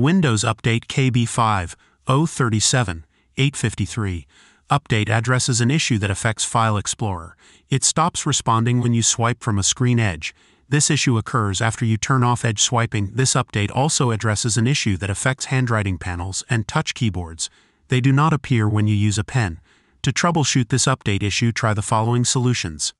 Windows Update KB5 037 853 Update addresses an issue that affects File Explorer. It stops responding when you swipe from a screen edge. This issue occurs after you turn off edge swiping. This update also addresses an issue that affects handwriting panels and touch keyboards. They do not appear when you use a pen. To troubleshoot this update issue, try the following solutions.